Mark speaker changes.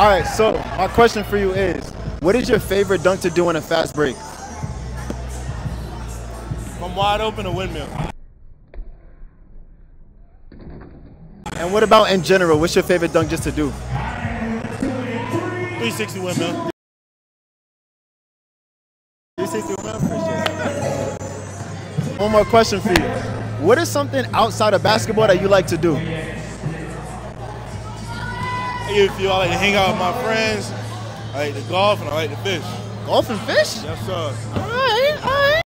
Speaker 1: All right, so my question for you is, what is your favorite dunk to do in a fast break?
Speaker 2: From wide open to windmill.
Speaker 1: And what about in general? What's your favorite dunk just to do?
Speaker 2: 360 windmill.
Speaker 1: 360 windmill? Appreciate it. One more question for you. What is something outside of basketball that you like to do?
Speaker 2: If you, I like to hang out with my friends. I like to golf and I like to fish.
Speaker 1: Golf and fish?
Speaker 2: Yes, sir.